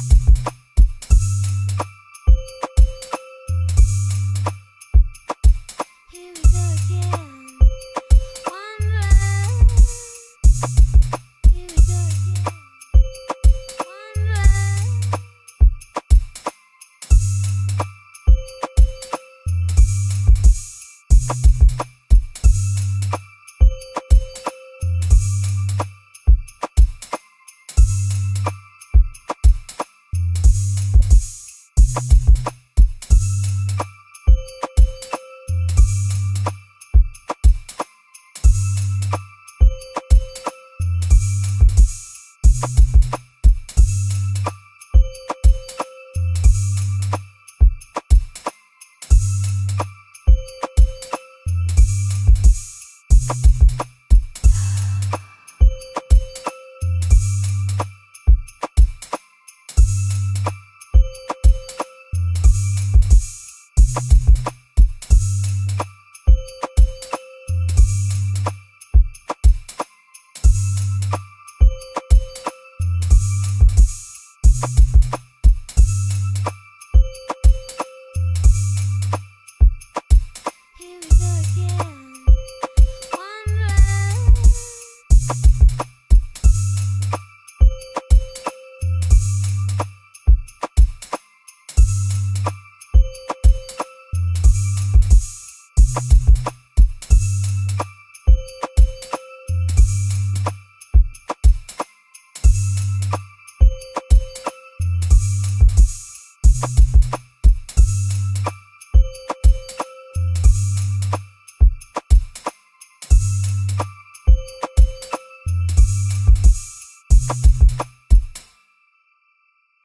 you